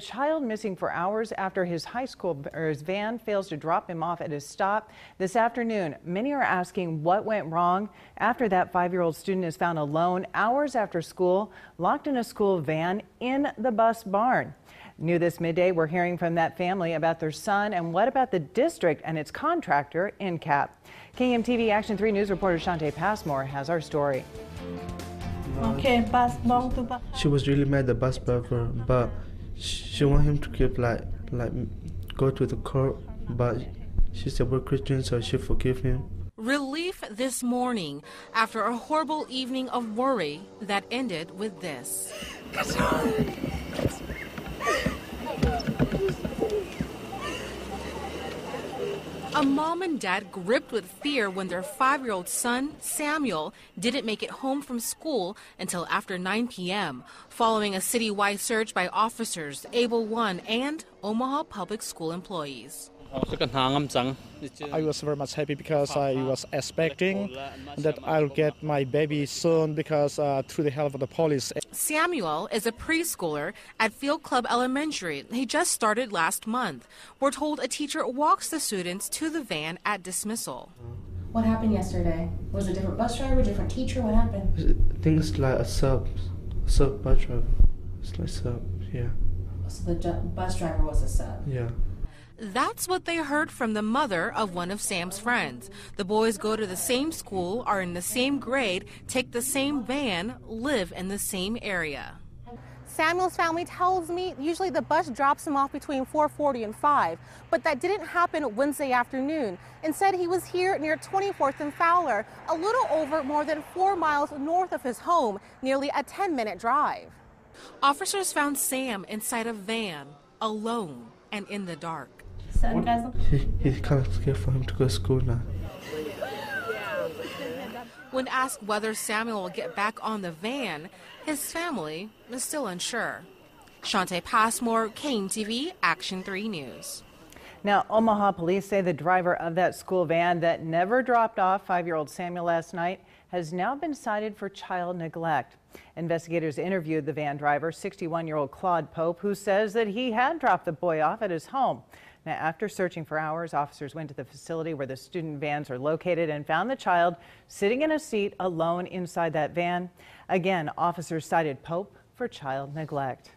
A child missing for hours after his high school or his van fails to drop him off at his stop. This afternoon, many are asking what went wrong after that five year old student is found alone hours after school, locked in a school van in the bus barn. New this midday, we're hearing from that family about their son and what about the district and its contractor, NCAP. KMTV Action 3 News reporter Shante Passmore has our story. Okay, bus long to bus. She was really mad at the bus driver, but she want him to keep like like go to the court, but she said we're Christian, so she forgive him. Relief this morning after a horrible evening of worry that ended with this. A mom and dad gripped with fear when their five year old son, Samuel, didn't make it home from school until after 9 p.m., following a citywide search by officers, Eagle One, and Omaha Public School employees. I was very much happy because I was expecting that I'll get my baby soon because uh, through the help of the police. Samuel is a preschooler at Field Club Elementary. He just started last month. We're told a teacher walks the students to the van at dismissal. What happened yesterday? Was it a different bus driver, different teacher? What happened? Things like a sub, sub bus driver. It's like sub, yeah. So the bus driver was a sub. Yeah. That's what they heard from the mother of one of Sam's friends. The boys go to the same school, are in the same grade, take the same van, live in the same area. Samuel's family tells me usually the bus drops him off between 4:40 and 5, but that didn't happen Wednesday afternoon. Instead, he was here near 24th and Fowler, a little over more than 4 miles north of his home, nearly a 10-minute drive. Officers found Sam inside a van, alone and in the dark. Sarcasm. He, he's kind of scared for him to go to school now. When asked whether Samuel will get back on the van, his family is still unsure. Shante Passmore, KMTV, Action 3 News. Now, Omaha police say the driver of that school van that never dropped off five year old Samuel last night has now been cited for child neglect. Investigators interviewed the van driver, 61 year old Claude Pope, who says that he had dropped the boy off at his home. Now, after searching for hours, officers went to the facility where the student vans are located and found the child sitting in a seat alone inside that van. Again, officers cited Pope for child neglect.